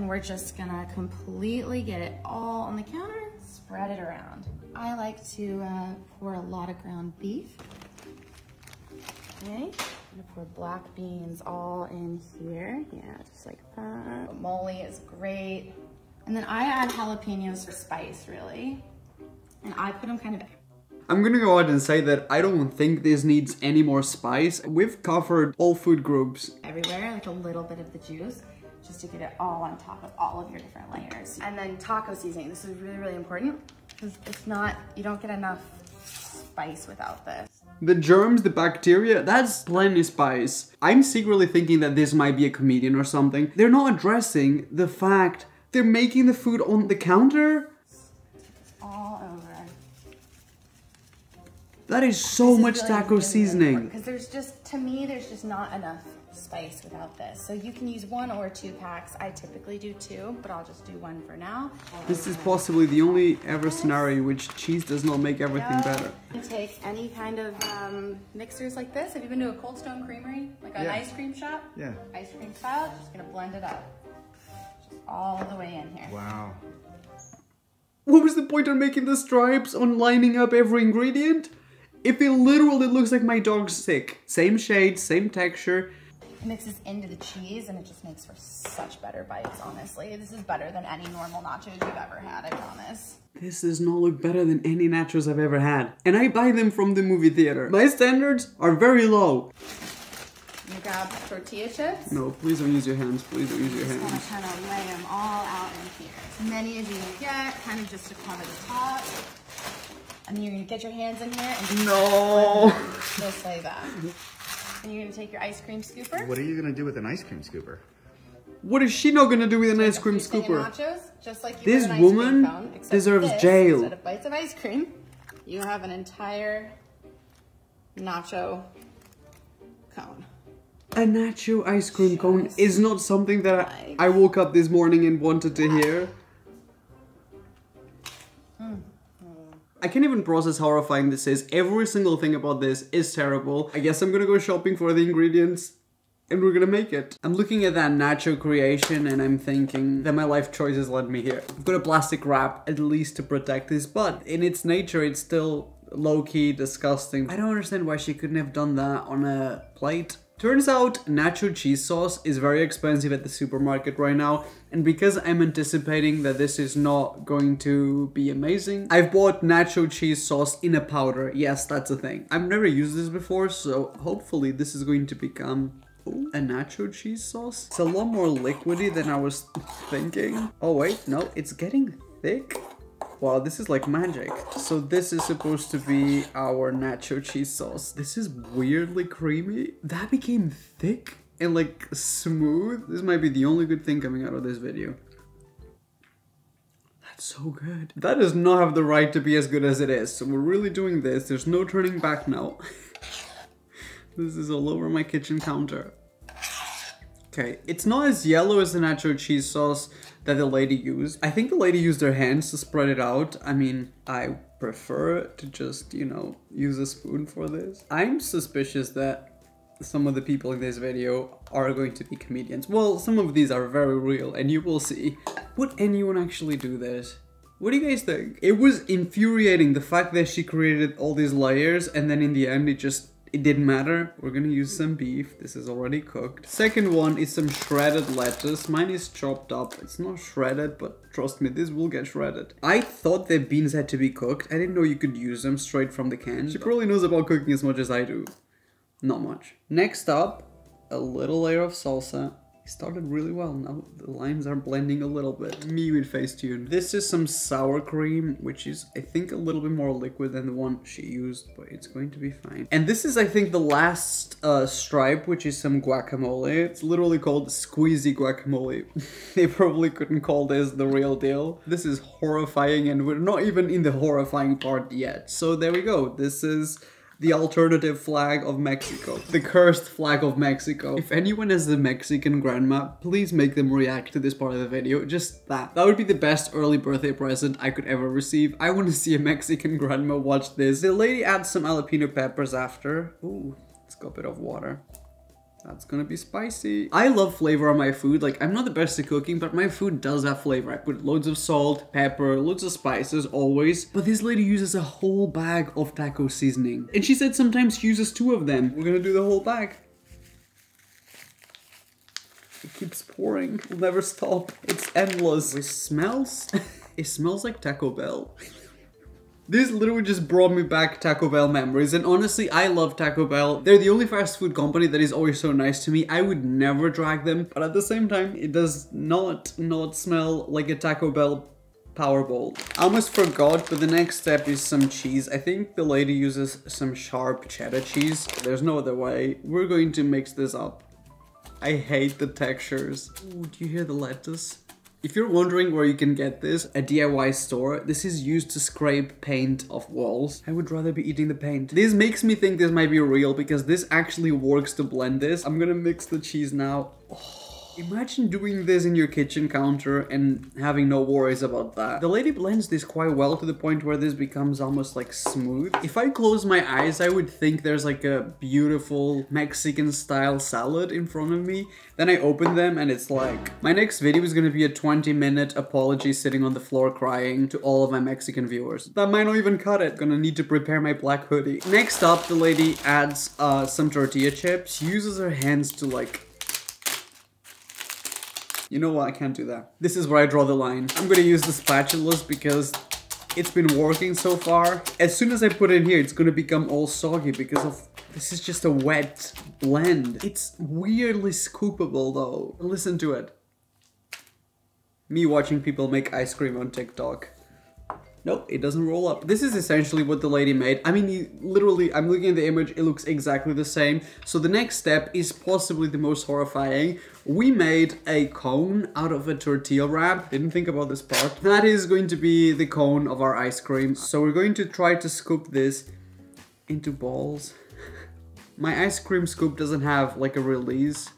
And we're just gonna completely get it all on the counter, spread it around. I like to uh, pour a lot of ground beef. Okay, I'm gonna pour black beans all in here. Yeah, just like that. Moly is great. And then I add jalapenos for spice, really. And I put them kind of I'm gonna go out and say that I don't think this needs any more spice. We've covered all food groups. Everywhere, like a little bit of the juice, just to get it all on top of all of your different layers. And then taco seasoning, this is really, really important because it's not, you don't get enough spice without this. The germs, the bacteria, that's plenty spice. I'm secretly thinking that this might be a comedian or something. They're not addressing the fact they're making the food on the counter. That is so This is much really, taco really seasoning. Because there's just, to me, there's just not enough spice without this. So you can use one or two packs. I typically do two, but I'll just do one for now. This is possibly the only ever scenario in which cheese does not make everything Yeah. better. You take any kind of um, mixers like this. Have you been to a Cold Stone Creamery? Like an Yeah. ice cream shop? Yeah. Ice cream style, just gonna blend it up. Just all the way in here. Wow. What was the point of making the stripes on lining up every ingredient? If it literally looks like my dog's sick. Same shade, same texture. It mixes into the cheese and it just makes for such better bites, honestly. This is better than any normal nachos you've ever had, I promise. This does not look better than any nachos I've ever had. And I buy them from the movie theater. My standards are very low. You grab tortilla chips. No, please don't use your hands. Please don't use your hands. Just want hands. to kind of lay them all out in here. As many as you can get, kind of just to cover the top. And then you're gonna get your hands in here and No. just like that. And you're gonna take your ice cream scooper. What are you gonna do with an ice cream scooper? What is she not gonna do with an ice cream You're taking scooper? Nachos, just like you This would an ice cream woman cone, except deserves this, jail. Instead of bites of ice cream, you have an entire nacho cone. A nacho ice cream cone is not something that I, I woke up this morning and wanted to hear. I can't even process how horrifying this is. Every single thing about this is terrible. I guess I'm gonna go shopping for the ingredients and we're gonna make it. I'm looking at that nacho creation and I'm thinking that my life choices led me here. I've got a plastic wrap at least to protect this, but in its nature it's still low-key disgusting. I don't understand why she couldn't have done that on a plate. Turns out nacho cheese sauce is very expensive at the supermarket right now and because I'm anticipating that this is not going to be amazing, I've bought nacho cheese sauce in a powder. Yes, that's a thing. I've never used this before so hopefully this is going to become a nacho cheese sauce? It's a lot more liquidy than I was thinking. Oh wait, no, it's getting thick. Wow, this is like magic. So this is supposed to be our nacho cheese sauce. This is weirdly creamy. That became thick and like smooth. This might be the only good thing coming out of this video. That's so good. That does not have the right to be as good as it is. So we're really doing this. There's no turning back now. this is all over my kitchen counter. Okay, it's not as yellow as the nacho cheese sauce that the lady used. I think the lady used her hands to spread it out. I mean, I prefer to just, you know, use a spoon for this. I'm suspicious that some of the people in this video are going to be comedians. Well, some of these are very real and you will see. Would anyone actually do this? What do you guys think? It was infuriating the fact that she created all these layers and then in the end it just it didn't matter. We're gonna use some beef. This is already cooked. Second one is some shredded lettuce. Mine is chopped up. It's not shredded, but trust me, this will get shredded. I thought the beans had to be cooked. I didn't know you could use them straight from the can. She probably knows about cooking as much as I do. Not much. Next up, a little layer of salsa. Started really well. Now the lines are blending a little bit. Me with Facetune. This is some sour cream, which is, I think, a little bit more liquid than the one she used, but it's going to be fine. And this is, I think, the last uh, stripe, which is some guacamole. It's literally called squeezy guacamole. they probably couldn't call this the real deal. This is horrifying, and we're not even in the horrifying part yet. So there we go. This is the alternative flag of Mexico. The cursed flag of Mexico. If anyone has a Mexican grandma, please make them react to this part of the video. Just that. That would be the best early birthday present I could ever receive. I want to see a Mexican grandma watch this. The lady adds some jalapeno peppers after. Ooh, it's got a bit of water. That's gonna be spicy. I love flavor on my food. Like, I'm not the best at cooking, but my food does have flavor. I put loads of salt, pepper, loads of spices, always. But this lady uses a whole bag of taco seasoning. And she said sometimes she uses two of them. We're gonna do the whole bag. It keeps pouring. It'll never stop. It's endless. It smells... it smells like Taco Bell. This literally just brought me back Taco Bell memories and honestly I love Taco Bell. They're the only fast food company that is always so nice to me. I would never drag them but at the same time it does not not smell like a Taco Bell Powerball. I almost forgot, but the next step is some cheese. I think the lady uses some sharp cheddar cheese. There's no other way. We're going to mix this up. I hate the textures. Ooh, do you hear the lettuce? If you're wondering where you can get this, a DIY store, this is used to scrape paint off walls. I would rather be eating the paint. This makes me think this might be real because this actually works to blend this. I'm gonna mix the cheese now. Oh. Imagine doing this in your kitchen counter and having no worries about that. The lady blends this quite well to the point where this becomes almost like smooth. If I close my eyes, I would think there's like a beautiful Mexican style salad in front of me. Then I open them and it's like, my next video is gonna be a 20 minute apology sitting on the floor crying to all of my Mexican viewers. That might not even cut it. Gonna need to prepare my black hoodie. Next up, the lady adds uh, some tortilla chips, uses her hands to like you know what, I can't do that. This is where I draw the line. I'm gonna use the spatulas because it's been working so far. As soon as I put it in here, it's gonna become all soggy because of this is just a wet blend. It's weirdly scoopable though. Listen to it. Me watching people make ice cream on TikTok. Nope, it doesn't roll up. This is essentially what the lady made. I mean, literally, I'm looking at the image, it looks exactly the same. So the next step is possibly the most horrifying. We made a cone out of a tortilla wrap. Didn't think about this part. That is going to be the cone of our ice cream. So we're going to try to scoop this into balls. My ice cream scoop doesn't have like a release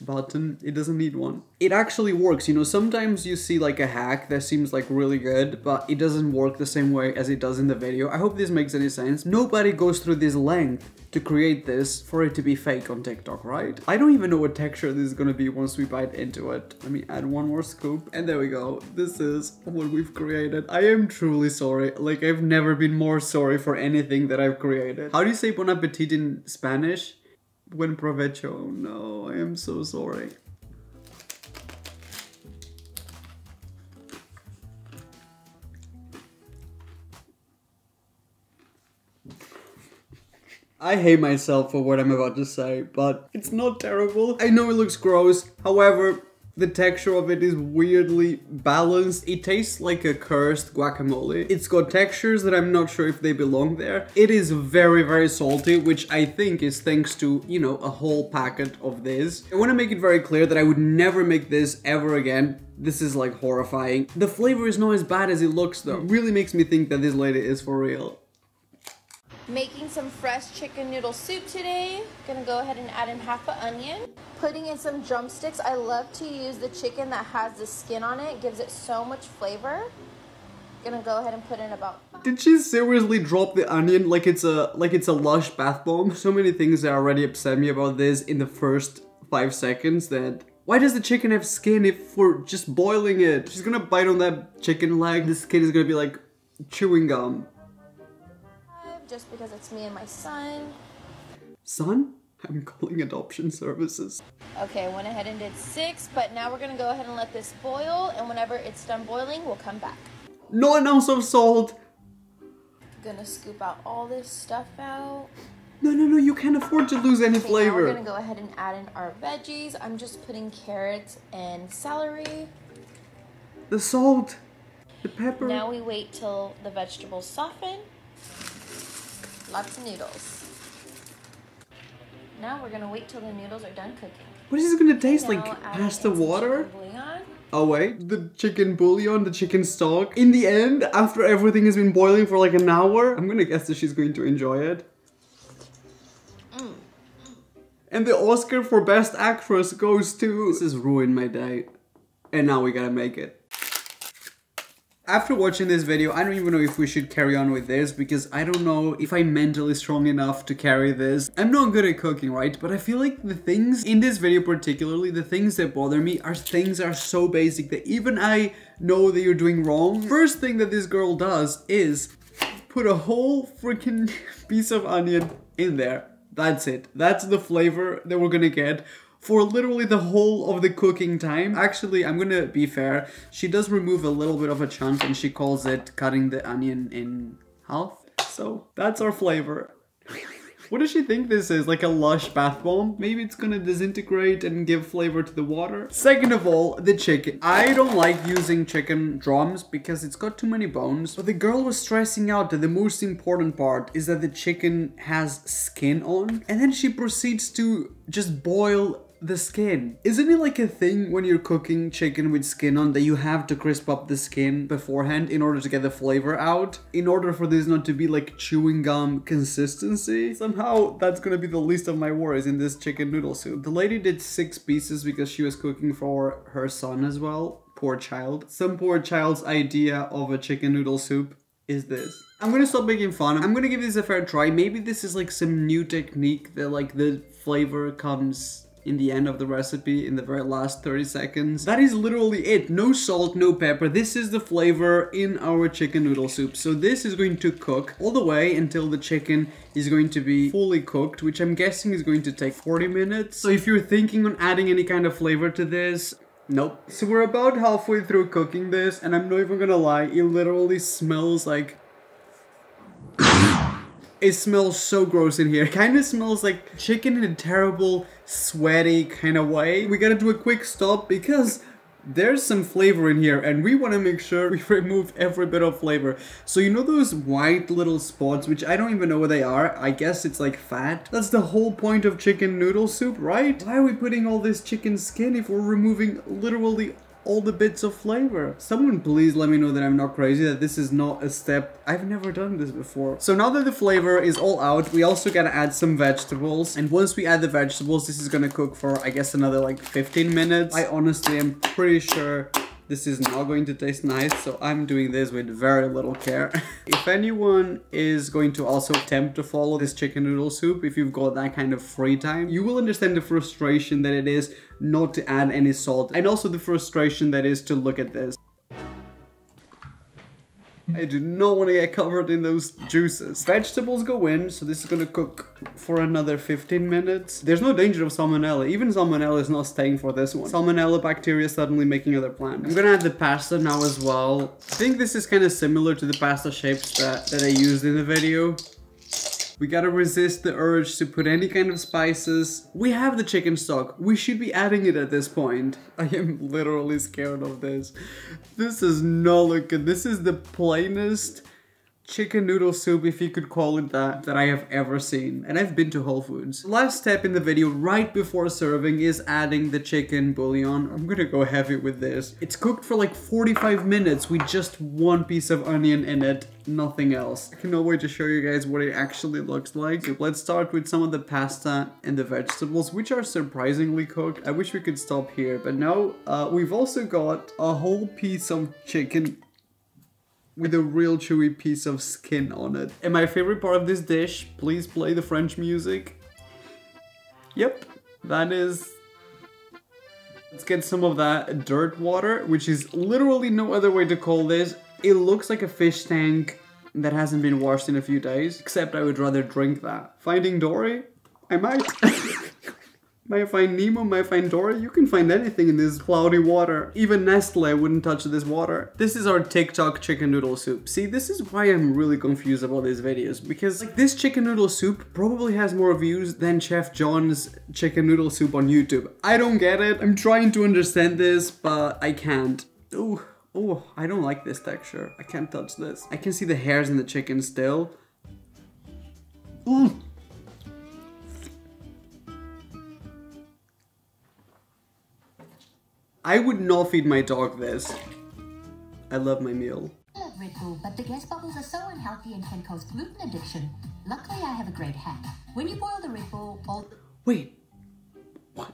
button. It doesn't need one. It actually works. You know, sometimes you see like a hack that seems like really good, but it doesn't work the same way as it does in the video. I hope this makes any sense. Nobody goes through this length to create this for it to be fake on TikTok, right? I don't even know what texture this is gonna be once we bite into it. Let me add one more scoop and there we go. This is what we've created. I am truly sorry. Like I've never been more sorry for anything that I've created. How do you say bon appetit in Spanish? Buen provecho. No, I am so sorry. I hate myself for what I'm about to say, but it's not terrible. I know it looks gross, however, the texture of it is weirdly balanced. It tastes like a cursed guacamole. It's got textures that I'm not sure if they belong there. It is very, very salty, which I think is thanks to, you know, a whole packet of this. I want to make it very clear that I would never make this ever again. This is like horrifying. The flavor is not as bad as it looks though. It really makes me think that this lady is for real. Making some fresh chicken noodle soup today. Gonna go ahead and add in half an onion. Putting in some drumsticks. I love to use the chicken that has the skin on it. Gives it so much flavor. Gonna go ahead and put in about. Did she seriously drop the onion like it's a like it's a lush bath bomb? So many things that already upset me about this in the first five seconds that why does the chicken have skin if we're just boiling it? She's gonna bite on that chicken leg, the skin is gonna be like chewing gum just because it's me and my son. Son? I'm calling adoption services. Okay, went ahead and did six, but now we're gonna go ahead and let this boil, and whenever it's done boiling, we'll come back. No an ounce of salt! Gonna scoop out all this stuff out. No, no, no, you can't afford to lose any okay, flavor. We're gonna go ahead and add in our veggies. I'm just putting carrots and celery. The salt, the pepper. Now we wait till the vegetables soften. Lots of noodles. Now we're gonna wait till the noodles are done cooking. What is it gonna taste like? Pasta water? Oh wait, the chicken bouillon, the chicken stock. In the end, after everything has been boiling for like an hour, I'm gonna guess that she's going to enjoy it. Mm. And the Oscar for Best Actress goes to... This has ruined my day. And now we gotta make it. After watching this video, I don't even know if we should carry on with this because I don't know if I'm mentally strong enough to carry this. I'm not good at cooking, right? But I feel like the things in this video particularly, the things that bother me are things that are so basic that even I know that you're doing wrong. First thing that this girl does is put a whole freaking piece of onion in there. That's it. That's the flavor that we're gonna get for literally the whole of the cooking time. Actually, I'm gonna be fair. She does remove a little bit of a chunk and she calls it cutting the onion in half. So that's our flavor. What does she think this is? Like a lush bath bomb? Maybe it's gonna disintegrate and give flavor to the water? Second of all, the chicken. I don't like using chicken drums because it's got too many bones. But the girl was stressing out that the most important part is that the chicken has skin on. And then she proceeds to just boil the skin. Isn't it like a thing when you're cooking chicken with skin on that you have to crisp up the skin beforehand in order to get the flavor out? In order for this not to be like chewing gum consistency? Somehow that's gonna be the least of my worries in this chicken noodle soup. The lady did six pieces because she was cooking for her son as well. Poor child. Some poor child's idea of a chicken noodle soup is this. I'm gonna stop making fun. I'm gonna give this a fair try. Maybe this is like some new technique that like the flavor comes in the end of the recipe in the very last 30 seconds. That is literally it. No salt, no pepper. This is the flavor in our chicken noodle soup. So this is going to cook all the way until the chicken is going to be fully cooked, which I'm guessing is going to take 40 minutes. So if you're thinking on adding any kind of flavor to this, Nope. So we're about halfway through cooking this, and I'm not even gonna lie, it literally smells like it smells so gross in here. Kind of smells like chicken in a terrible, sweaty kind of way. We gotta do a quick stop because there's some flavor in here and we want to make sure we remove every bit of flavor. So you know those white little spots, which I don't even know what they are. I guess it's like fat. That's the whole point of chicken noodle soup, right? Why are we putting all this chicken skin if we're removing literally all the bits of flavor. Someone please let me know that I'm not crazy, that this is not a step. I've never done this before. So now that the flavor is all out, we also gotta add some vegetables. And once we add the vegetables, this is gonna cook for, I guess, another like 15 minutes. I honestly am pretty sure this is not going to taste nice, so I'm doing this with very little care. if anyone is going to also attempt to follow this chicken noodle soup, if you've got that kind of free time, you will understand the frustration that it is not to add any salt, and also the frustration that is to look at this. I do not want to get covered in those juices. Vegetables go in, so this is gonna cook for another 15 minutes. There's no danger of salmonella. Even salmonella is not staying for this one. Salmonella bacteria suddenly making other plans. I'm gonna add the pasta now as well. I think this is kind of similar to the pasta shapes that, that I used in the video. We gotta resist the urge to put any kind of spices. We have the chicken stock. We should be adding it at this point. I am literally scared of this. This is not look good. This is the plainest chicken noodle soup, if you could call it that, that I have ever seen. And I've been to Whole Foods. Last step in the video, right before serving, is adding the chicken bouillon. I'm gonna go heavy with this. It's cooked for like 45 minutes with just one piece of onion in it, nothing else. I cannot wait to show you guys what it actually looks like. So let's start with some of the pasta and the vegetables, which are surprisingly cooked. I wish we could stop here, but no. Uh, we've also got a whole piece of chicken with a real chewy piece of skin on it. And my favorite part of this dish, please play the French music. Yep, that is... Let's get some of that dirt water, which is literally no other way to call this. It looks like a fish tank that hasn't been washed in a few days, except I would rather drink that. Finding Dory? I might. Might find Nemo, might find Dory, you can find anything in this cloudy water. Even Nestle wouldn't touch this water. This is our TikTok chicken noodle soup. See, this is why I'm really confused about these videos, because like this chicken noodle soup probably has more views than Chef John's chicken noodle soup on YouTube. I don't get it. I'm trying to understand this, but I can't. Ooh, oh, I don't like this texture. I can't touch this. I can see the hairs in the chicken still. Ooh. I would not feed my dog this. I love my meal. Red Bull, but the gas bubbles are so unhealthy and can cause gluten addiction. Luckily, I have a great hack. When you boil the Red Bull, all Wait. What?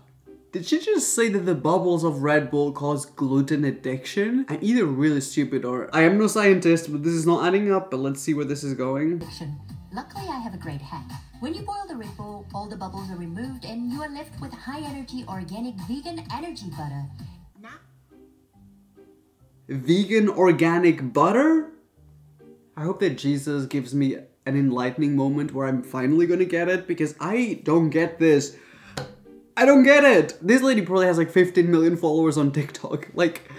Did she just say that the bubbles of Red Bull cause gluten addiction? I'm either really stupid or I am no scientist, but this is not adding up, but let's see where this is going. Luckily, I have a great hack. When you boil the Red Bull, all the bubbles are removed and you are left with high energy organic vegan energy butter. Vegan organic butter? I hope that Jesus gives me an enlightening moment where I'm finally gonna get it because I don't get this. I don't get it! This lady probably has like 15 million followers on TikTok. Like,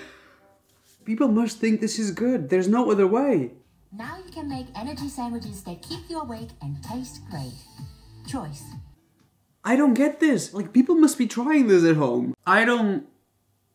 people must think this is good. There's no other way. now you can make energy sandwiches that keep you awake and taste great. Choice. I don't get this. Like, people must be trying this at home. I don't.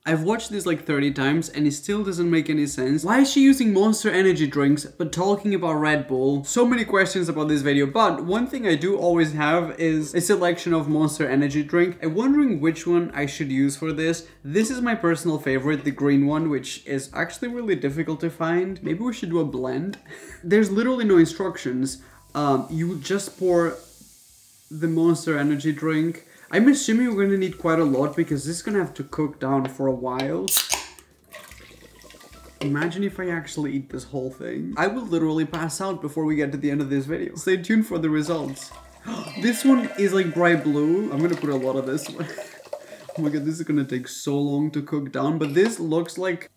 I've watched this like 30 times and it still doesn't make any sense. Why is she using Monster Energy drinks but talking about Red Bull? So many questions about this video, but one thing I do always have is a selection of Monster Energy drink. I'm wondering which one I should use for this. This is my personal favorite, the green one, which is actually really difficult to find. Maybe we should do a blend. There's literally no instructions. Um, you just pour the Monster Energy drink. I'm assuming we're gonna need quite a lot because this is gonna have to cook down for a while. Imagine if I actually eat this whole thing. I will literally pass out before we get to the end of this video. Stay tuned for the results. this one is like bright blue. I'm gonna put a lot of this one. oh my god, this is gonna take so long to cook down, but this looks like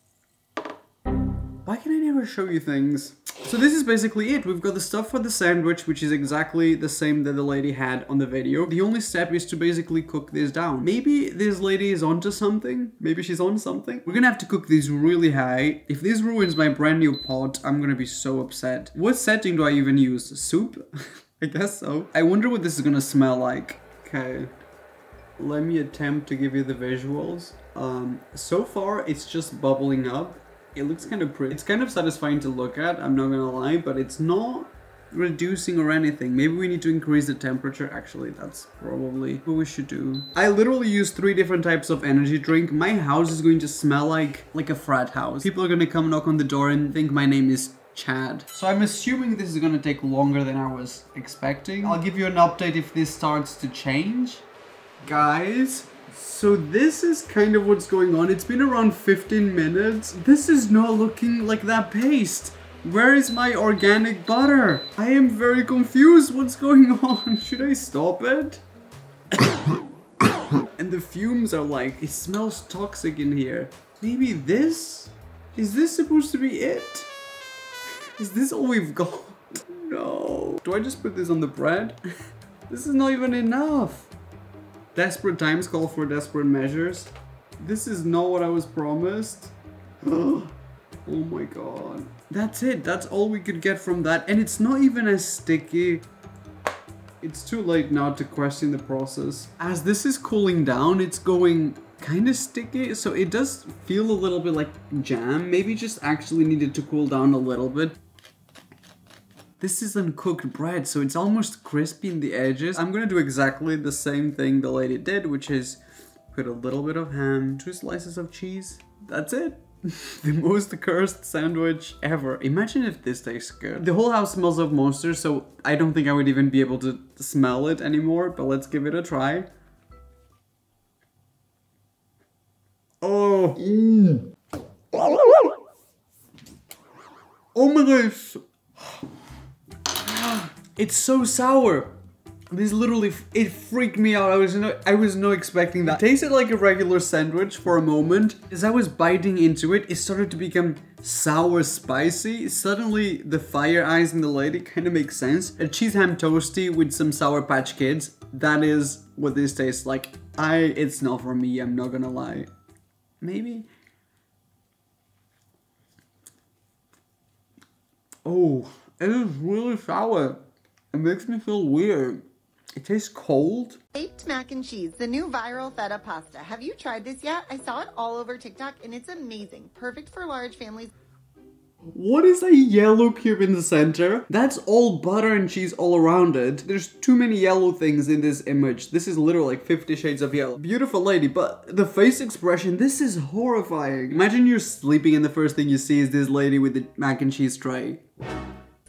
why can I never show you things? So this is basically it. We've got the stuff for the sandwich, which is exactly the same that the lady had on the video. The only step is to basically cook this down. Maybe this lady is onto something. Maybe she's on something. We're gonna have to cook these really high. If this ruins my brand new pot, I'm gonna be so upset. What setting do I even use? Soup? I guess so. I wonder what this is gonna smell like. Okay. Let me attempt to give you the visuals. Um, so far, it's just bubbling up. It looks kind of pretty. It's kind of satisfying to look at, I'm not gonna lie, but it's not reducing or anything. Maybe we need to increase the temperature. Actually, that's probably what we should do. I literally use three different types of energy drink. My house is going to smell like like a frat house. People are gonna come knock on the door and think my name is Chad. So I'm assuming this is gonna take longer than I was expecting. I'll give you an update if this starts to change. Guys, so this is kind of what's going on. It's been around 15 minutes. This is not looking like that paste. Where is my organic butter? I am very confused. What's going on? Should I stop it? and the fumes are like, it smells toxic in here. Maybe this? Is this supposed to be it? Is this all we've got? No. Do I just put this on the bread? this is not even enough. Desperate times call for desperate measures. This is not what I was promised. oh my god. That's it. That's all we could get from that. And it's not even as sticky. It's too late now to question the process. As this is cooling down, it's going kind of sticky. So it does feel a little bit like jam. Maybe just actually needed to cool down a little bit. This is uncooked bread, so it's almost crispy in the edges. I'm gonna do exactly the same thing the lady did, which is put a little bit of ham, two slices of cheese. That's it. the most cursed sandwich ever. Imagine if this tastes good. The whole house smells of monsters, so I don't think I would even be able to smell it anymore, but let's give it a try. Oh. Mm. Oh my gosh. It's so sour. This literally, it freaked me out. I was no, I was not expecting that. It tasted like a regular sandwich for a moment. As I was biting into it, it started to become sour spicy. Suddenly, the fire eyes in the lady kind of makes sense. A cheese ham toasty with some Sour Patch Kids. That is what this tastes like. I, it's not for me, I'm not gonna lie. Maybe. Oh, it is really sour. It makes me feel weird. It tastes cold. Baked mac and cheese, the new viral feta pasta. Have you tried this yet? I saw it all over TikTok and it's amazing. Perfect for large families. What is a yellow cube in the center? That's all butter and cheese all around it. There's too many yellow things in this image. This is literally like 50 shades of yellow. Beautiful lady, but the face expression, this is horrifying. Imagine you're sleeping and the first thing you see is this lady with the mac and cheese tray.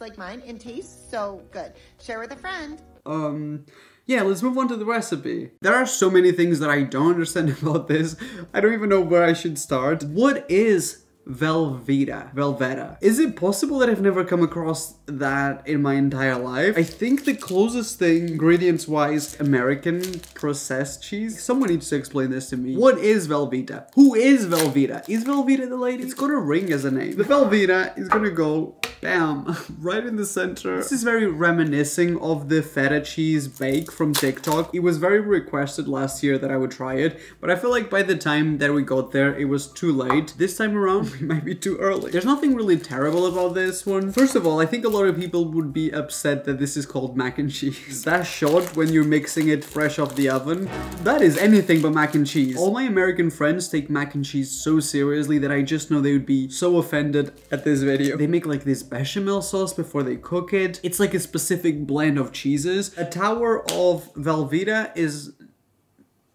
Like mine and tastes so good. Share with a friend. Um, Yeah, let's move on to the recipe. There are so many things that I don't understand about this. I don't even know where I should start. What is Velveeta. Velveeta. Is it possible that I've never come across that in my entire life? I think the closest thing, ingredients wise, American processed cheese. Someone needs to explain this to me. What is Velveeta? Who is Velveeta? Is Velveeta the lady? It's got a ring as a name. The Velveeta is gonna go bam right in the center. This is very reminiscing of the feta cheese bake from TikTok. It was very requested last year that I would try it, but I feel like by the time that we got there, it was too late. This time around, we might be too early. There's nothing really terrible about this one. First of all, I think a lot of people would be upset that this is called mac and cheese. That shot when you're mixing it fresh off the oven, that is anything but mac and cheese. All my American friends take mac and cheese so seriously that I just know they would be so offended at this video. They make like this bechamel sauce before they cook it. It's like a specific blend of cheeses. A tower of Velveeta is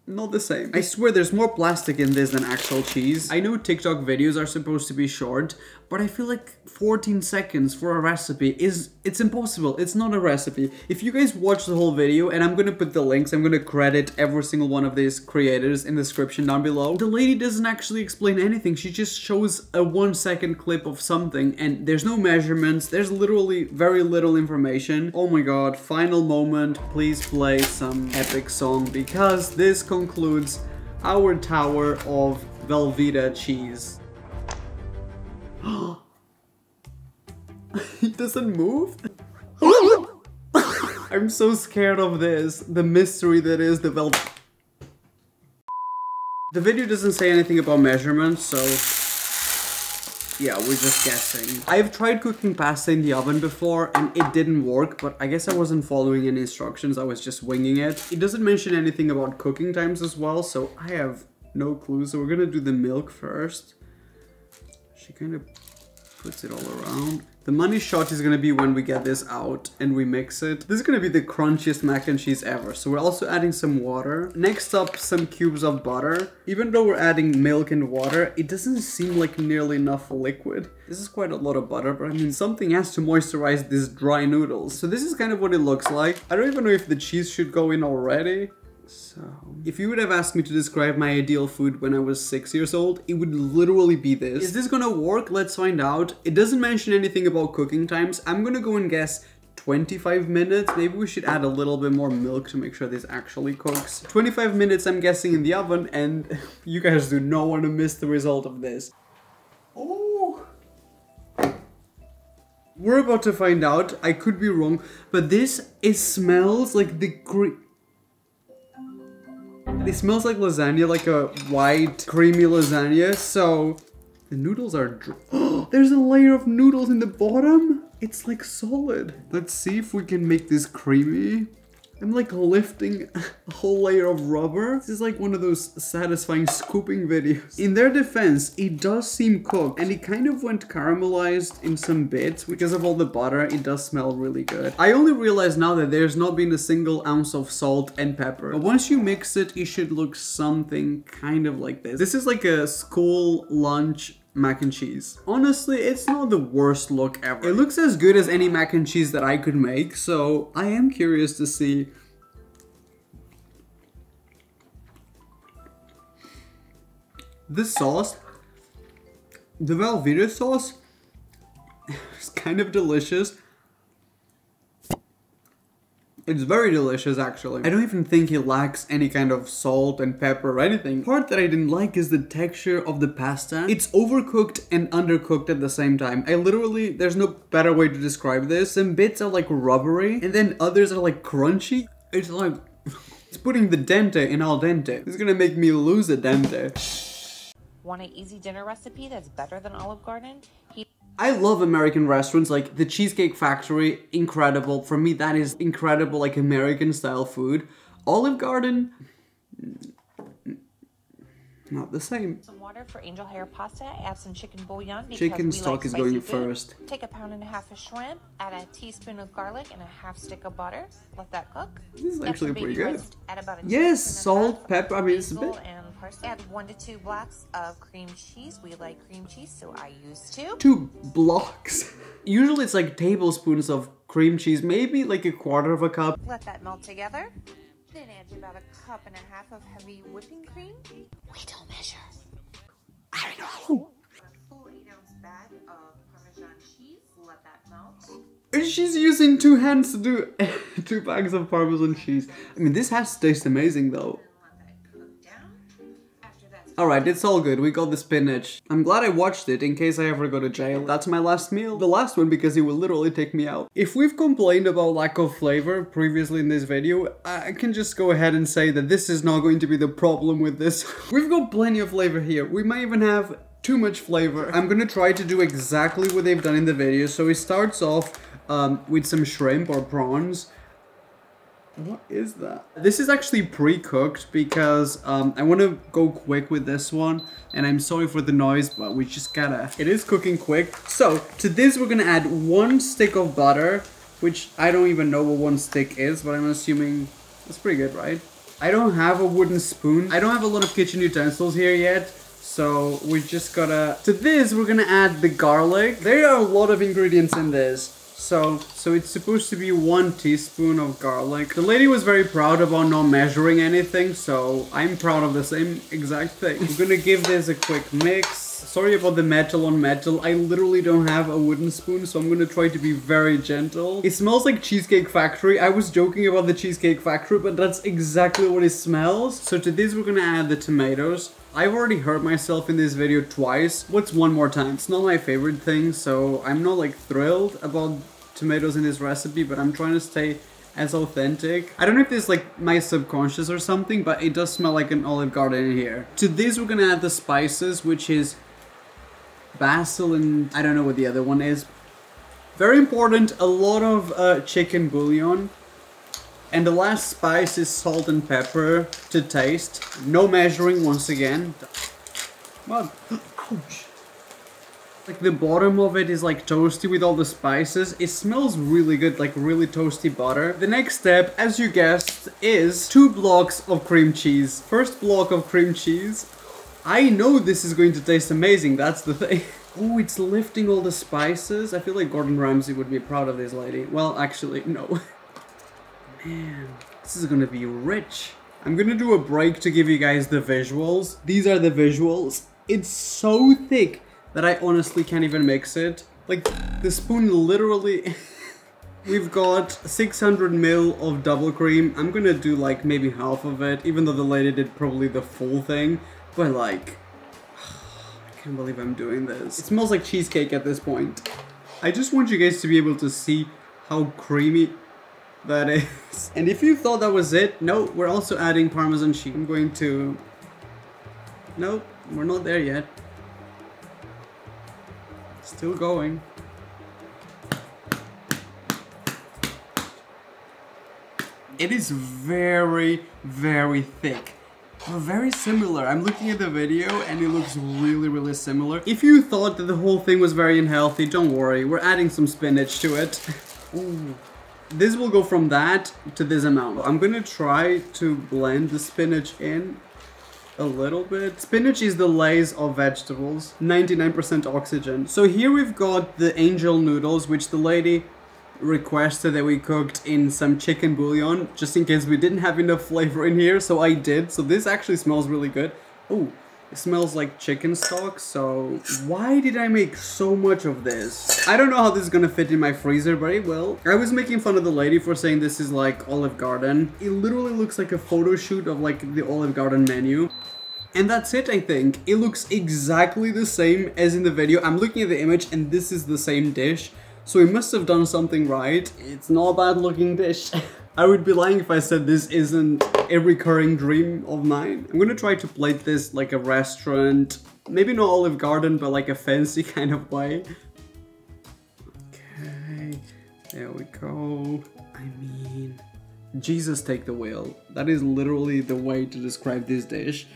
not the same. I swear there's more plastic in this than actual cheese. I know TikTok videos are supposed to be short, but I feel like 14 seconds for a recipe is, it's impossible. It's not a recipe. If you guys watch the whole video, and I'm gonna put the links, I'm gonna credit every single one of these creators in the description down below. The lady doesn't actually explain anything. She just shows a one second clip of something and there's no measurements. There's literally very little information. Oh my god, final moment. Please play some epic song because this concludes our tower of Velveeta cheese. it doesn't move? I'm so scared of this. The mystery that is the Vel- The video doesn't say anything about measurements, so... Yeah, we're just guessing. I've tried cooking pasta in the oven before and it didn't work, but I guess I wasn't following any instructions, I was just winging it. It doesn't mention anything about cooking times as well, so I have no clue. So we're gonna do the milk first. She kind of puts it all around. The money shot is gonna be when we get this out and we mix it. This is gonna be the crunchiest mac and cheese ever. So we're also adding some water. Next up, some cubes of butter. Even though we're adding milk and water, it doesn't seem like nearly enough liquid. This is quite a lot of butter, but I mean, something has to moisturize these dry noodles. So this is kind of what it looks like. I don't even know if the cheese should go in already. So, if you would have asked me to describe my ideal food when I was six years old, it would literally be this. Is this gonna work? Let's find out. It doesn't mention anything about cooking times. I'm gonna go and guess 25 minutes. Maybe we should add a little bit more milk to make sure this actually cooks. 25 minutes I'm guessing in the oven and you guys do not want to miss the result of this. Oh! We're about to find out. I could be wrong, but this, it smells like the. It smells like lasagna, like a white, creamy lasagna, so... The noodles are. There's a layer of noodles in the bottom? It's like solid. Let's see if we can make this creamy. I'm like lifting a whole layer of rubber. This is like one of those satisfying scooping videos. In their defense, it does seem cooked and it kind of went caramelized in some bits because of all the butter. It does smell really good. I only realize now that there's not been a single ounce of salt and pepper. But once you mix it, it should look something kind of like this. This is like a school lunch mac and cheese. Honestly, it's not the worst look ever. It looks as good as any mac and cheese that I could make, so I am curious to see This sauce, the Velveeta sauce, is kind of delicious. It's very delicious actually. I don't even think it lacks any kind of salt and pepper or anything. Part that I didn't like is the texture of the pasta. It's overcooked and undercooked at the same time. I literally, there's no better way to describe this. Some bits are like rubbery and then others are like crunchy. It's like, it's putting the dente in al dente. It's gonna make me lose a dente. Want an easy dinner recipe that's better than Olive Garden? Heat I love American restaurants, like the Cheesecake Factory, incredible. For me, that is incredible, like American style food. Olive Garden, mm, not the same. some water for angel hair pasta. Add some chicken bouillon because Chicken stock like is going food. first. Take a pound and a half of shrimp. Add a teaspoon of garlic and a half stick of butter. Let that cook. This is actually pretty good. roast. Add about a Yes, teaspoon and a salt, pepper, I mean, it's a bit- and parsley. Add one to two blocks of cream cheese. We like cream cheese, so I use two. Two blocks. Usually it's like tablespoons of cream cheese, maybe like a quarter of a cup. Let that melt together. Then add about a cup and a half of heavy whipping cream. We don't measure. I know. A full eight ounce bag of Parmesan cheese. Let that melt. She's using two hands to do two bags of Parmesan cheese. I mean, this has to taste amazing though. Alright, it's all good. We got the spinach. I'm glad I watched it in case I ever go to jail. That's my last meal. The last one because it will literally take me out. If we've complained about lack of flavor previously in this video, I can just go ahead and say that this is not going to be the problem with this. We've got plenty of flavor here. We might even have too much flavor. I'm gonna try to do exactly what they've done in the video. So it starts off um, with some shrimp or prawns. What is that? This is actually pre-cooked because um, I want to go quick with this one. And I'm sorry for the noise, but we just gotta... It is cooking quick. So, to this we're gonna add one stick of butter, which I don't even know what one stick is, but I'm assuming it's pretty good, right? I don't have a wooden spoon. I don't have a lot of kitchen utensils here yet. So we just gotta... To this, we're gonna add the garlic. There are a lot of ingredients in this. So, so it's supposed to be one teaspoon of garlic. The lady was very proud about not measuring anything, so I'm proud of the same exact thing. I'm gonna give this a quick mix. Sorry about the metal on metal. I literally don't have a wooden spoon, so I'm gonna try to be very gentle. It smells like Cheesecake Factory. I was joking about the Cheesecake Factory, but that's exactly what it smells. So to this, we're gonna add the tomatoes. I've already hurt myself in this video twice. What's one more time? It's not my favorite thing, so I'm not like thrilled about tomatoes in this recipe, but I'm trying to stay as authentic. I don't know if this is like my subconscious or something, but it does smell like an Olive Garden in here. To this, we're gonna add the spices, which is basil and I don't know what the other one is. Very important, a lot of uh, chicken bouillon. And the last spice is salt and pepper to taste. No measuring once again. Well. Like the bottom of it is like toasty with all the spices. It smells really good, like really toasty butter. The next step, as you guessed, is two blocks of cream cheese. First block of cream cheese. I know this is going to taste amazing, that's the thing. Oh, it's lifting all the spices. I feel like Gordon Ramsay would be proud of this lady. Well, actually, no. Man, this is gonna be rich. I'm gonna do a break to give you guys the visuals. These are the visuals. It's so thick that I honestly can't even mix it. Like, the spoon literally... We've got 600 mil of double cream. I'm gonna do like maybe half of it, even though the lady did probably the full thing. But like, I can't believe I'm doing this. It smells like cheesecake at this point. I just want you guys to be able to see how creamy that is. And if you thought that was it, no, we're also adding Parmesan cheese. I'm going to... Nope, we're not there yet. Still going. It is very, very thick. But very similar. I'm looking at the video and it looks really, really similar. If you thought that the whole thing was very unhealthy, don't worry. We're adding some spinach to it. Ooh. This will go from that to this amount. I'm gonna try to blend the spinach in a little bit. Spinach is the lace of vegetables, 99% oxygen. So here we've got the angel noodles, which the lady requested that we cooked in some chicken bouillon, just in case we didn't have enough flavor in here, so I did. So this actually smells really good. Oh, it smells like chicken stock, so why did I make so much of this? I don't know how this is gonna fit in my freezer, but it will. I was making fun of the lady for saying this is like Olive Garden. It literally looks like a photo shoot of like the Olive Garden menu. And that's it, I think. It looks exactly the same as in the video. I'm looking at the image and this is the same dish. So we must have done something right. It's not a bad looking dish. I would be lying if I said this isn't a recurring dream of mine. I'm gonna try to plate this like a restaurant. Maybe not Olive Garden, but like a fancy kind of way. Okay, there we go. I mean, Jesus take the wheel. That is literally the way to describe this dish.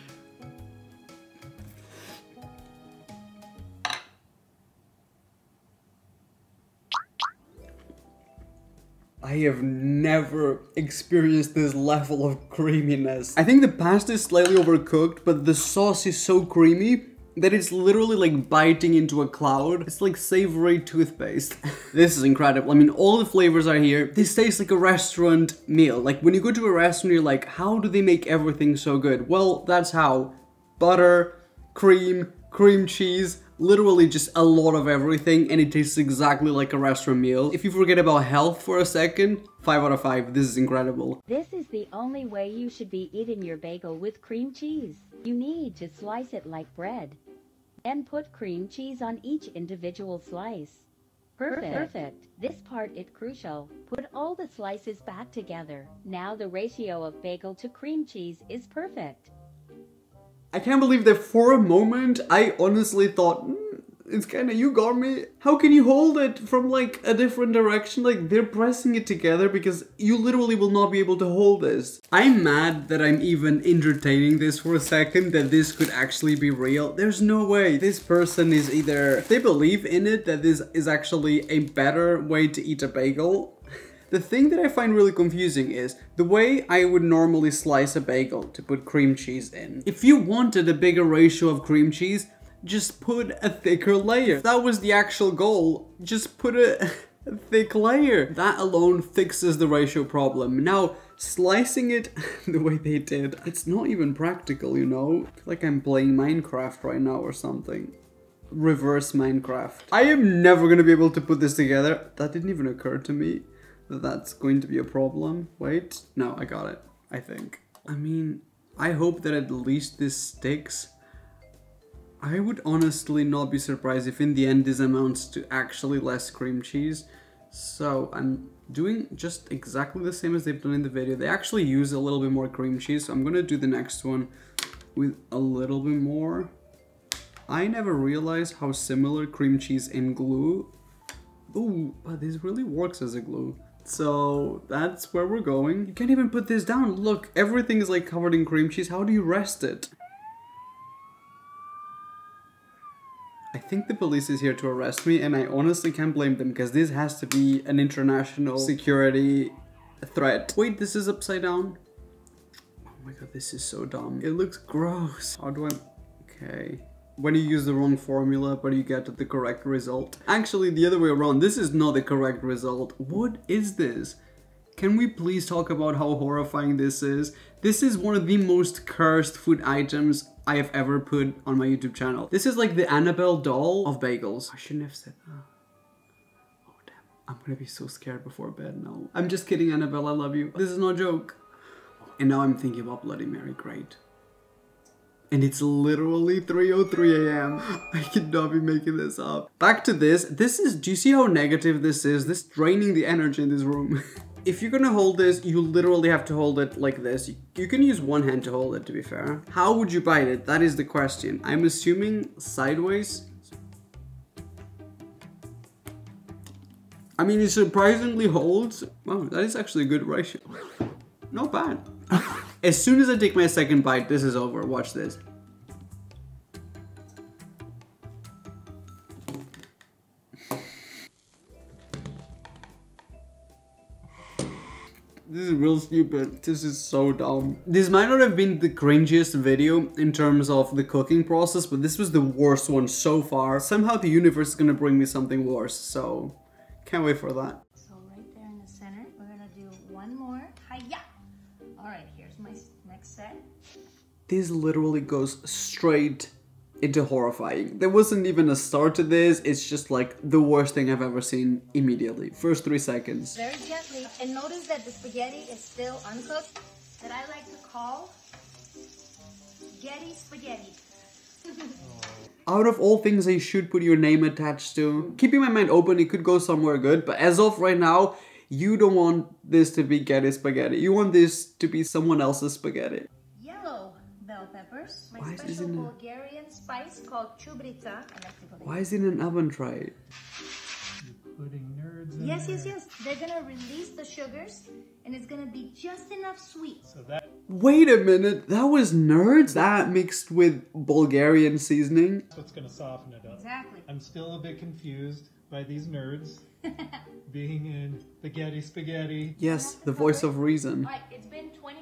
I have never experienced this level of creaminess. I think the pasta is slightly overcooked, but the sauce is so creamy that it's literally like biting into a cloud. It's like savory toothpaste. this is incredible. I mean, all the flavors are here. This tastes like a restaurant meal. Like when you go to a restaurant, you're like, how do they make everything so good? Well, that's how. Butter, cream, cream cheese, literally just a lot of everything and it tastes exactly like a restaurant meal. If you forget about health for a second, 5 out of 5, this is incredible. This is the only way you should be eating your bagel with cream cheese. You need to slice it like bread. And put cream cheese on each individual slice. Perfect. Perfect. This part is crucial. Put all the slices back together. Now the ratio of bagel to cream cheese is perfect. I can't believe that for a moment I honestly thought, mm, it's kinda, you got me. How can you hold it from like a different direction? Like they're pressing it together because you literally will not be able to hold this. I'm mad that I'm even entertaining this for a second, that this could actually be real. There's no way. This person is either, they believe in it, that this is actually a better way to eat a bagel, the thing that I find really confusing is the way I would normally slice a bagel to put cream cheese in. If you wanted a bigger ratio of cream cheese, just put a thicker layer. If that was the actual goal, just put a, a thick layer. That alone fixes the ratio problem. Now, slicing it the way they did, it's not even practical, you know? like I'm playing Minecraft right now or something reverse Minecraft. I am never gonna be able to put this together. That didn't even occur to me that's going to be a problem. Wait, no, I got it, I think. I mean, I hope that at least this sticks. I would honestly not be surprised if in the end this amounts to actually less cream cheese. So I'm doing just exactly the same as they've done in the video. They actually use a little bit more cream cheese, so I'm gonna do the next one with a little bit more. I never realized how similar cream cheese and glue. Ooh, but this really works as a glue. So that's where we're going. You can't even put this down. Look, everything is like covered in cream cheese. How do you rest it? I think the police is here to arrest me and I honestly can't blame them because this has to be an international security threat. Wait, this is upside down? Oh my god, this is so dumb. It looks gross. How do I... Okay when you use the wrong formula but you get the correct result. Actually the other way around, this is not the correct result. What is this? Can we please talk about how horrifying this is? This is one of the most cursed food items I have ever put on my YouTube channel. This is like the Annabelle doll of bagels. I shouldn't have said that. Oh damn, I'm gonna be so scared before bed now. I'm just kidding Annabelle, I love you. This is no joke. And now I'm thinking about Bloody Mary, great and it's literally 3.03 a.m. I cannot be making this up. Back to this, this is, do you see how negative this is? This draining the energy in this room. if you're gonna hold this, you literally have to hold it like this. You can use one hand to hold it, to be fair. How would you bite it? That is the question. I'm assuming sideways. I mean, it surprisingly holds. Wow, that is actually a good ratio. Not bad. As soon as I take my second bite, this is over. Watch this. This is real stupid. This is so dumb. This might not have been the cringiest video in terms of the cooking process, but this was the worst one so far. Somehow the universe is gonna bring me something worse, so can't wait for that. This literally goes straight into horrifying. There wasn't even a start to this, it's just like the worst thing I've ever seen immediately. First three seconds. Very gently, and notice that the spaghetti is still uncooked, that I like to call Getti Spaghetti. Out of all things I should put your name attached to, keeping my mind open, it could go somewhere good, but as of right now, you don't want this to be Getti Spaghetti. You want this to be someone else's spaghetti. Yellow bell peppers, my Why special Bulgarian spice called chubrica. Why is it in an oven tray? Putting nerds in Yes, there. yes, yes. They're gonna release the sugars and it's gonna be just enough sweet. So that Wait a minute, that was nerds? That mixed with Bulgarian seasoning? That's what's gonna soften it up. Exactly. I'm still a bit confused by these nerds being in spaghetti spaghetti. Yes, the voice of reason. Alright, it's been 20 minutes.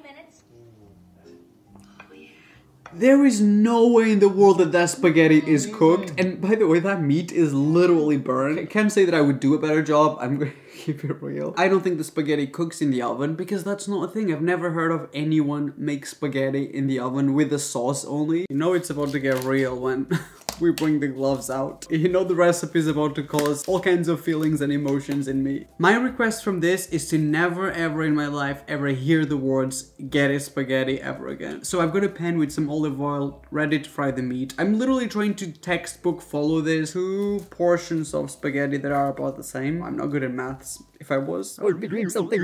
There is no way in the world that that spaghetti is cooked. And by the way, that meat is literally burned. I can't say that I would do a better job. I'm gonna keep it real. I don't think the spaghetti cooks in the oven because that's not a thing. I've never heard of anyone make spaghetti in the oven with the sauce only. You know it's about to get real when we bring the gloves out. You know the recipe is about to cause all kinds of feelings and emotions in me. My request from this is to never ever in my life ever hear the words Getti spaghetti ever again. So I've got a pan with some olive oil ready to fry the meat. I'm literally trying to textbook follow this. Two portions of spaghetti that are about the same. I'm not good at maths. If I was, I would be doing something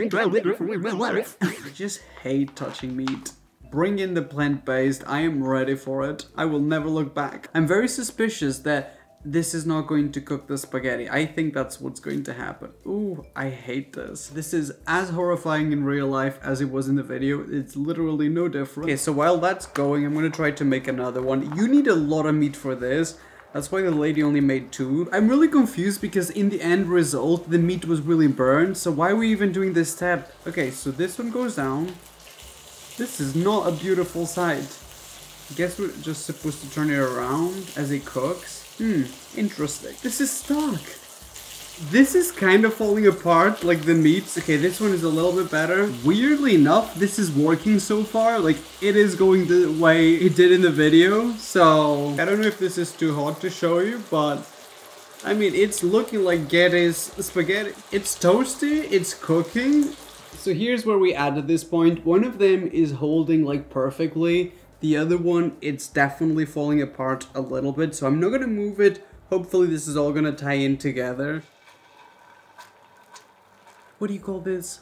I just hate touching meat. Bring in the plant-based, I am ready for it. I will never look back. I'm very suspicious that this is not going to cook the spaghetti. I think that's what's going to happen. Ooh, I hate this. This is as horrifying in real life as it was in the video. It's literally no different. Okay, so while that's going, I'm gonna try to make another one. You need a lot of meat for this. That's why the lady only made two. I'm really confused because in the end result, the meat was really burned. So why are we even doing this step? Okay, so this one goes down. This is not a beautiful sight. Guess we're just supposed to turn it around as it cooks? Hmm, interesting. This is stuck. This is kind of falling apart, like the meats. Okay, this one is a little bit better. Weirdly enough, this is working so far. Like, it is going the way it did in the video. So, I don't know if this is too hot to show you, but... I mean, it's looking like Getti's spaghetti. It's toasty, it's cooking. So here's where we add at this point. One of them is holding like perfectly. The other one, it's definitely falling apart a little bit. So I'm not gonna move it. Hopefully this is all gonna tie in together. What do you call this?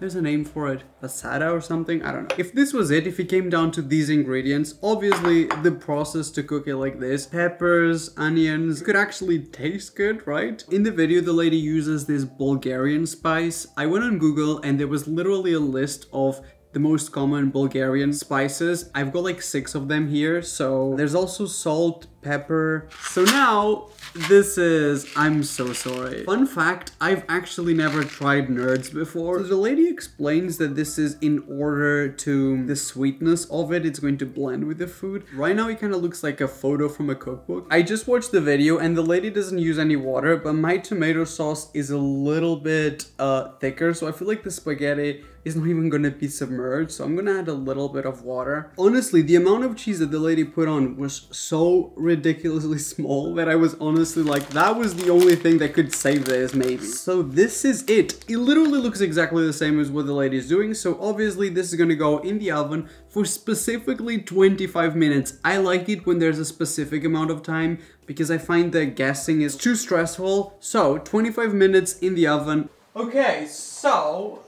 There's a name for it. Asada or something? I don't know. If this was it, if it came down to these ingredients, obviously the process to cook it like this, peppers, onions, could actually taste good, right? In the video, the lady uses this Bulgarian spice. I went on Google and there was literally a list of the most common Bulgarian spices. I've got like six of them here. So there's also salt, pepper. So now this is, I'm so sorry. Fun fact, I've actually never tried nerds before. So the lady explains that this is in order to the sweetness of it, it's going to blend with the food. Right now it kind of looks like a photo from a cookbook. I just watched the video and the lady doesn't use any water, but my tomato sauce is a little bit uh, thicker. So I feel like the spaghetti is not even gonna be submerged so I'm gonna add a little bit of water. Honestly, the amount of cheese that the lady put on was so ridiculously small that I was honestly like, that was the only thing that could save this maybe. So this is it. It literally looks exactly the same as what the lady is doing. So obviously this is gonna go in the oven for specifically 25 minutes. I like it when there's a specific amount of time because I find that guessing is too stressful. So 25 minutes in the oven. Okay, so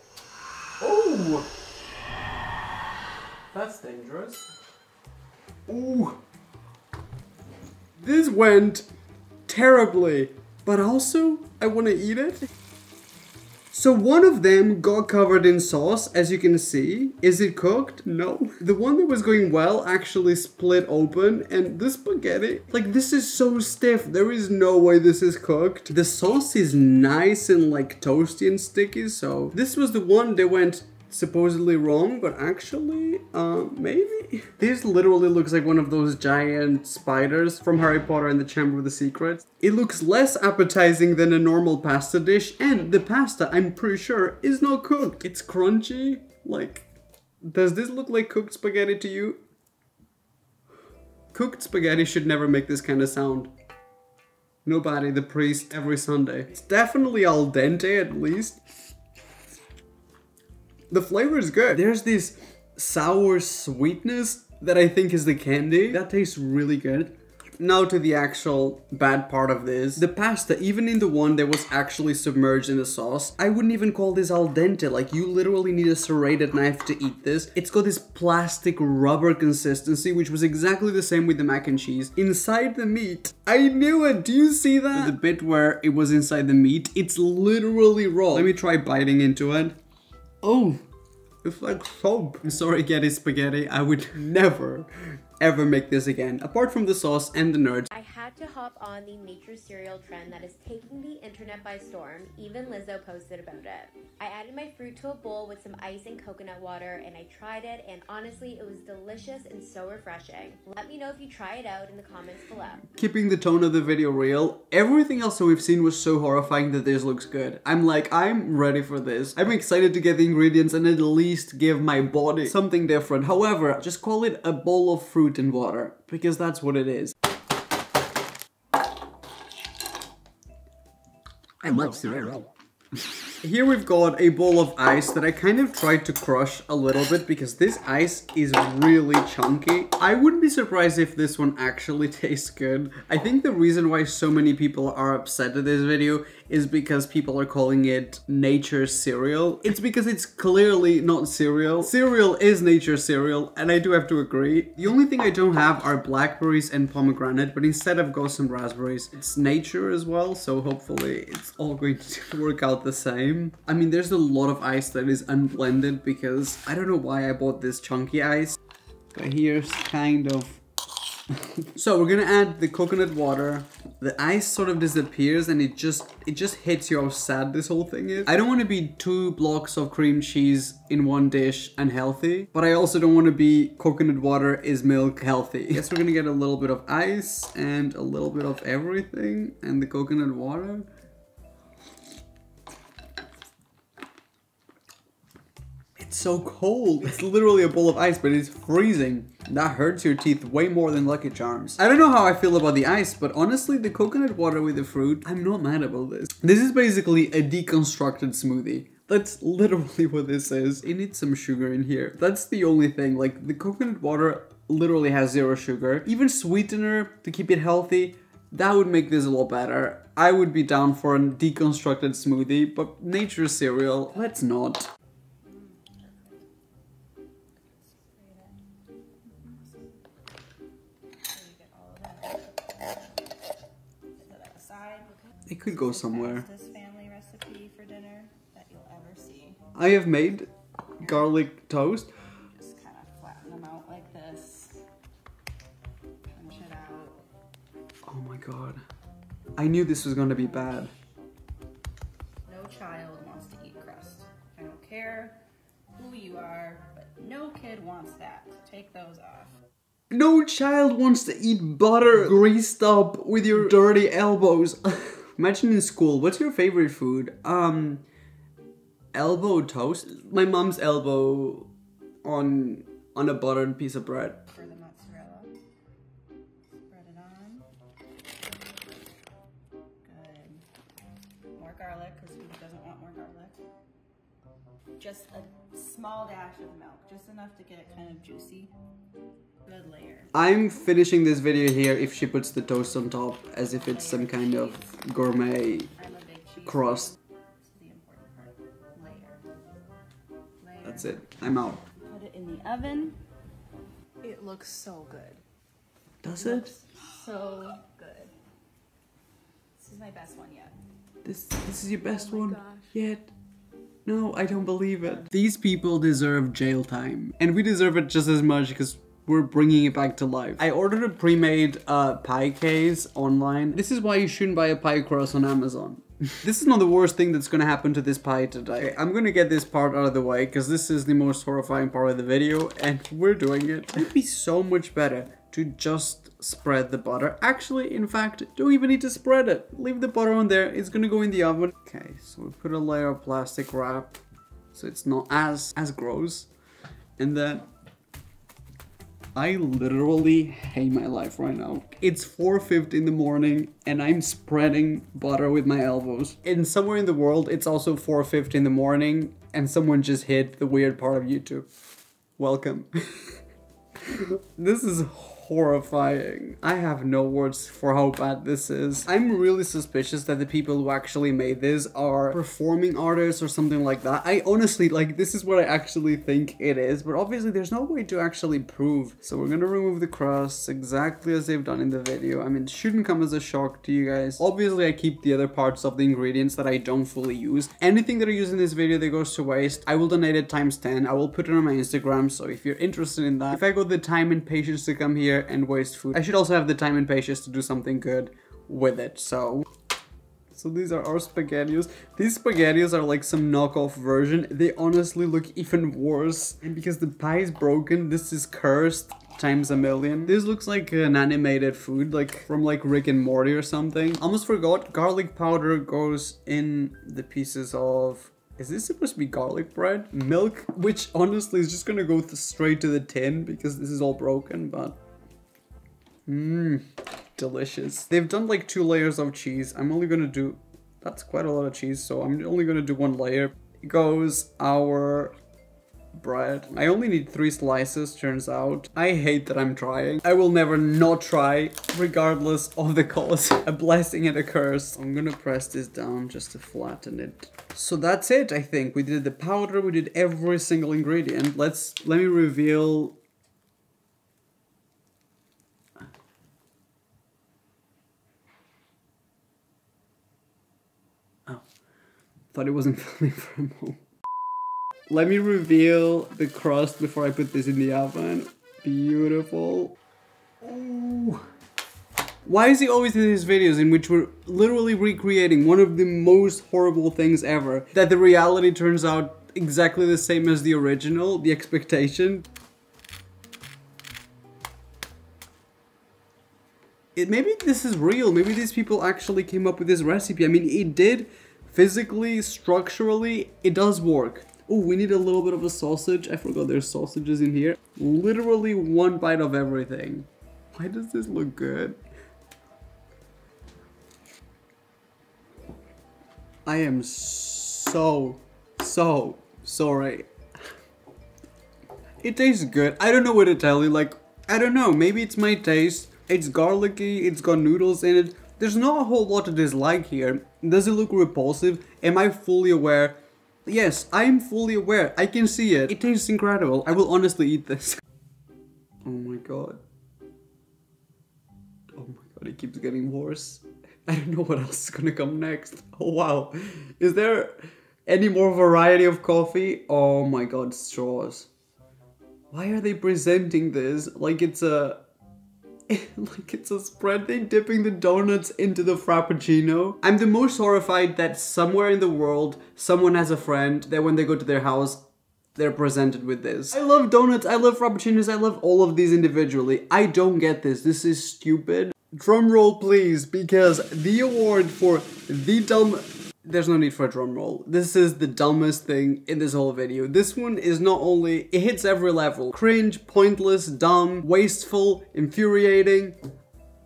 Ooh! That's dangerous. Ooh! This went terribly, but also I want to eat it. So one of them got covered in sauce, as you can see. Is it cooked? No. The one that was going well actually split open and the spaghetti, like this is so stiff. There is no way this is cooked. The sauce is nice and like toasty and sticky. So this was the one that went supposedly wrong, but actually, uh, maybe? This literally looks like one of those giant spiders from Harry Potter and the Chamber of the Secrets. It looks less appetizing than a normal pasta dish, and the pasta, I'm pretty sure, is not cooked. It's crunchy, like, does this look like cooked spaghetti to you? Cooked spaghetti should never make this kind of sound. Nobody, the priest, every Sunday. It's definitely al dente at least the flavor is good. There's this sour sweetness that I think is the candy. That tastes really good. Now to the actual bad part of this. The pasta, even in the one that was actually submerged in the sauce, I wouldn't even call this al dente. Like, you literally need a serrated knife to eat this. It's got this plastic rubber consistency, which was exactly the same with the mac and cheese. Inside the meat, I knew it! Do you see that? The bit where it was inside the meat, it's literally raw. Let me try biting into it. Oh, it's like soap. I'm sorry, Getti Spaghetti. I would never, ever make this again. Apart from the sauce and the nerds. Had to hop on the nature cereal trend that is taking the internet by storm. Even Lizzo posted about it. I added my fruit to a bowl with some ice and coconut water and I tried it and honestly it was delicious and so refreshing. Let me know if you try it out in the comments below. Keeping the tone of the video real, everything else that we've seen was so horrifying that this looks good. I'm like, I'm ready for this. I'm excited to get the ingredients and at least give my body something different. However, just call it a bowl of fruit and water because that's what it is. I love cereal. Here we've got a bowl of ice that I kind of tried to crush a little bit because this ice is really chunky. I wouldn't be surprised if this one actually tastes good. I think the reason why so many people are upset at this video is because people are calling it nature cereal. It's because it's clearly not cereal. Cereal is nature cereal and I do have to agree. The only thing I don't have are blackberries and pomegranate but instead I've got some raspberries. It's nature as well so hopefully it's all going to work out the same. I mean, there's a lot of ice that is unblended because I don't know why I bought this chunky ice. But here's kind of... so we're gonna add the coconut water. The ice sort of disappears and it just it just hits you how sad this whole thing is. I don't want to be two blocks of cream cheese in one dish and healthy, but I also don't want to be coconut water is milk healthy. I guess we're gonna get a little bit of ice and a little bit of everything and the coconut water. It's so cold. It's literally a bowl of ice, but it's freezing. That hurts your teeth way more than Lucky Charms. I don't know how I feel about the ice, but honestly, the coconut water with the fruit, I'm not mad about this. This is basically a deconstructed smoothie. That's literally what this is. It needs some sugar in here. That's the only thing. Like, the coconut water literally has zero sugar. Even sweetener to keep it healthy, that would make this a lot better. I would be down for a deconstructed smoothie, but nature cereal, let's not. It could go somewhere. family recipe for dinner that you'll ever see. I have made garlic toast. Just kind of flatten them out like this. Punch it out. Oh my god. I knew this was gonna be bad. No child wants to eat crust. I don't care who you are, but no kid wants that. Take those off. No child wants to eat butter greased up with your dirty elbows. Imagine in school, what's your favorite food? Um, elbow toast. My mom's elbow on on a buttered piece of bread. For the mozzarella. Spread it on. Good. More garlic, because who doesn't want more garlic? Just a small dash of milk, just enough to get it kind of juicy. Good layer. I'm finishing this video here if she puts the toast on top as if it's some kind of gourmet crust. That's it. I'm out. Put it in the oven. It looks so good. Does it? So good. This is my best one yet. This this is your best oh one yet? No, I don't believe it. These people deserve jail time. And we deserve it just as much because we're bringing it back to life. I ordered a pre-made uh, pie case online. This is why you shouldn't buy a pie crust on Amazon. this is not the worst thing that's gonna happen to this pie today. I'm gonna get this part out of the way because this is the most horrifying part of the video and we're doing it. It would be so much better to just spread the butter. Actually, in fact, don't even need to spread it. Leave the butter on there, it's gonna go in the oven. Okay, so we put a layer of plastic wrap so it's not as, as gross. And then I literally hate my life right now. It's 4.50 in the morning and I'm spreading butter with my elbows. And somewhere in the world, it's also 4.50 in the morning and someone just hit the weird part of YouTube. Welcome. this is horrifying. I have no words for how bad this is. I'm really suspicious that the people who actually made this are performing artists or something like that. I honestly, like, this is what I actually think it is, but obviously there's no way to actually prove. So we're gonna remove the crust exactly as they've done in the video. I mean, it shouldn't come as a shock to you guys. Obviously, I keep the other parts of the ingredients that I don't fully use. Anything that I use in this video that goes to waste, I will donate it times 10. I will put it on my Instagram, so if you're interested in that, if I got the time and patience to come here and waste food. I should also have the time and patience to do something good with it, so... So these are our spaghettios. These spaghettios are like some knockoff version. They honestly look even worse. And because the pie is broken, this is cursed times a million. This looks like an animated food, like from like Rick and Morty or something. Almost forgot, garlic powder goes in the pieces of is this supposed to be garlic bread? Milk, which honestly is just gonna go straight to the tin because this is all broken, but... Mmm, delicious. They've done like two layers of cheese. I'm only gonna do... That's quite a lot of cheese, so I'm only gonna do one layer. It goes our bread. I only need three slices, turns out. I hate that I'm trying. I will never not try, regardless of the cost. A blessing and a curse. I'm gonna press this down just to flatten it. So that's it, I think. We did the powder, we did every single ingredient. Let's, let me reveal... Oh, thought it wasn't filming for a moment. Let me reveal the crust before I put this in the oven. Beautiful. Ooh. Why is he always in these videos in which we're literally recreating one of the most horrible things ever? That the reality turns out exactly the same as the original, the expectation. It, maybe this is real, maybe these people actually came up with this recipe. I mean, it did physically, structurally, it does work. Oh, we need a little bit of a sausage. I forgot there's sausages in here. Literally one bite of everything. Why does this look good? I am so, so sorry. It tastes good. I don't know what to tell you. Like, I don't know. Maybe it's my taste. It's garlicky. It's got noodles in it. There's not a whole lot to dislike here. Does it look repulsive? Am I fully aware Yes, I am fully aware. I can see it. It tastes incredible. I will honestly eat this. oh my god. Oh my god, it keeps getting worse. I don't know what else is gonna come next. Oh wow. Is there any more variety of coffee? Oh my god, straws. Why are they presenting this like it's a like it's a spread thing dipping the donuts into the frappuccino. I'm the most horrified that somewhere in the world someone has a friend that when they go to their house they're presented with this. I love donuts, I love frappuccinos, I love all of these individually. I don't get this, this is stupid. Drum roll please, because the award for the dumb there's no need for a drum roll. This is the dumbest thing in this whole video. This one is not only, it hits every level. Cringe, pointless, dumb, wasteful, infuriating.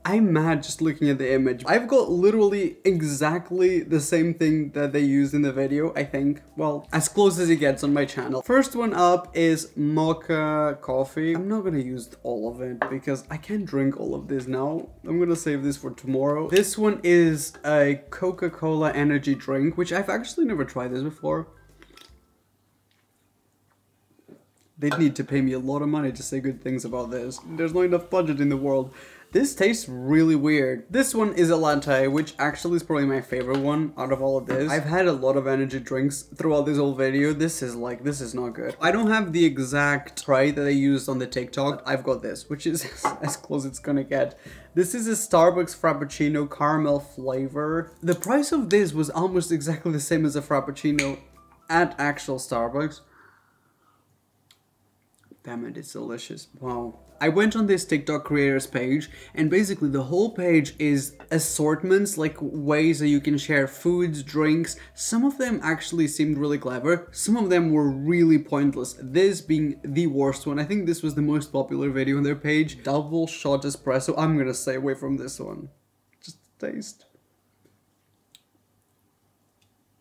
I'm mad just looking at the image. I've got literally exactly the same thing that they used in the video, I think. Well, as close as it gets on my channel. First one up is mocha coffee. I'm not gonna use all of it because I can't drink all of this now. I'm gonna save this for tomorrow. This one is a Coca-Cola energy drink, which I've actually never tried this before. They'd need to pay me a lot of money to say good things about this. There's not enough budget in the world. This tastes really weird. This one is a latte, which actually is probably my favorite one out of all of this. I've had a lot of energy drinks throughout this whole video. This is like, this is not good. I don't have the exact tray that I used on the TikTok. I've got this, which is as close as it's gonna get. This is a Starbucks Frappuccino caramel flavor. The price of this was almost exactly the same as a Frappuccino at actual Starbucks. Damn it, it's delicious. Wow. I went on this TikTok creators page and basically the whole page is assortments, like ways that you can share foods, drinks. Some of them actually seemed really clever, some of them were really pointless. This being the worst one. I think this was the most popular video on their page. Double shot espresso. I'm gonna stay away from this one. Just taste.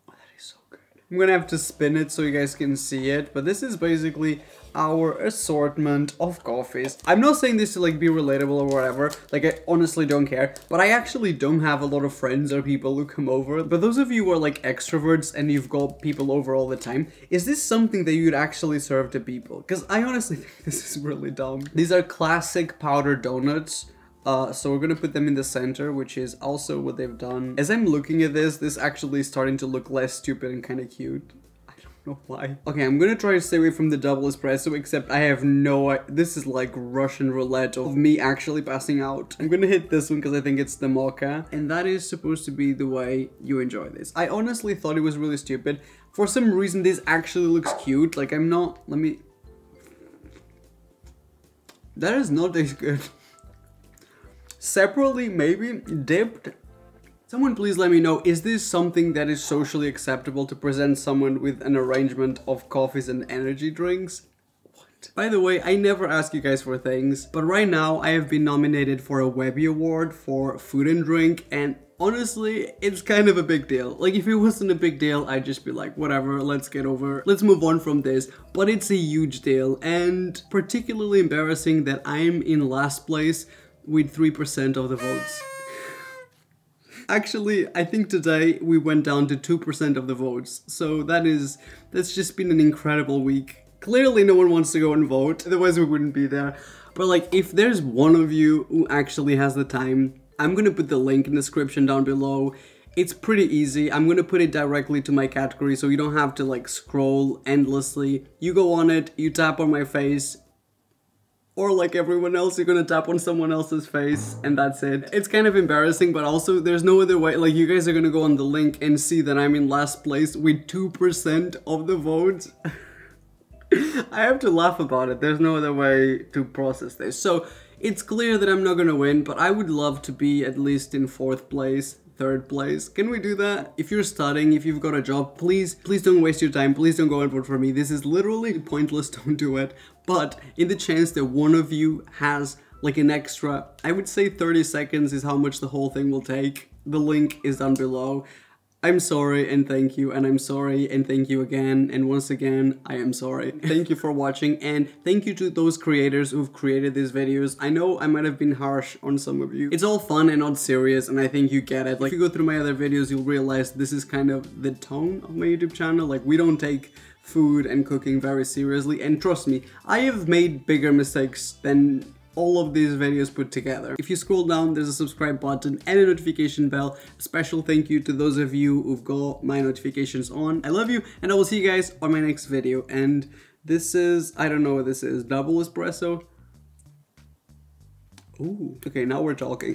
Oh, that is so good. I'm gonna have to spin it so you guys can see it, but this is basically our assortment of coffees. I'm not saying this to like be relatable or whatever, like I honestly don't care, but I actually don't have a lot of friends or people who come over. But those of you who are like extroverts and you've got people over all the time, is this something that you'd actually serve to people? Because I honestly think this is really dumb. These are classic powdered donuts. Uh, so we're gonna put them in the center, which is also what they've done. As I'm looking at this, this actually is starting to look less stupid and kind of cute. I don't know why. Okay, I'm gonna try to stay away from the double espresso, except I have no... This is like Russian roulette of me actually passing out. I'm gonna hit this one because I think it's the mocha. And that is supposed to be the way you enjoy this. I honestly thought it was really stupid. For some reason, this actually looks cute. Like, I'm not... Let me... That does not taste good. Separately, maybe, dipped, Someone please let me know, is this something that is socially acceptable to present someone with an arrangement of coffees and energy drinks? What? By the way, I never ask you guys for things, but right now I have been nominated for a Webby Award for food and drink and honestly, it's kind of a big deal. Like, if it wasn't a big deal, I'd just be like, whatever, let's get over, let's move on from this. But it's a huge deal, and particularly embarrassing that I'm in last place with 3% of the votes. Actually, I think today we went down to 2% of the votes. So that is, that's just been an incredible week. Clearly no one wants to go and vote, otherwise we wouldn't be there. But like, if there's one of you who actually has the time, I'm gonna put the link in the description down below. It's pretty easy. I'm gonna put it directly to my category so you don't have to like scroll endlessly. You go on it, you tap on my face, or like everyone else, you're gonna tap on someone else's face and that's it. It's kind of embarrassing, but also there's no other way. Like you guys are gonna go on the link and see that I'm in last place with 2% of the votes. I have to laugh about it. There's no other way to process this. So it's clear that I'm not gonna win, but I would love to be at least in fourth place third place. Can we do that? If you're studying, if you've got a job, please, please don't waste your time. Please don't go and vote for me. This is literally pointless. Don't do it. But in the chance that one of you has like an extra, I would say 30 seconds is how much the whole thing will take. The link is down below. I'm sorry and thank you and I'm sorry and thank you again and once again I am sorry. Thank you for watching and thank you to those creators who've created these videos. I know I might have been harsh on some of you. It's all fun and not serious and I think you get it. Like if you go through my other videos you'll realize this is kind of the tone of my YouTube channel. Like we don't take food and cooking very seriously and trust me, I have made bigger mistakes than all of these videos put together. If you scroll down, there's a subscribe button and a notification bell. A special thank you to those of you who've got my notifications on. I love you and I will see you guys on my next video. And this is, I don't know what this is, double espresso? Ooh, okay, now we're talking.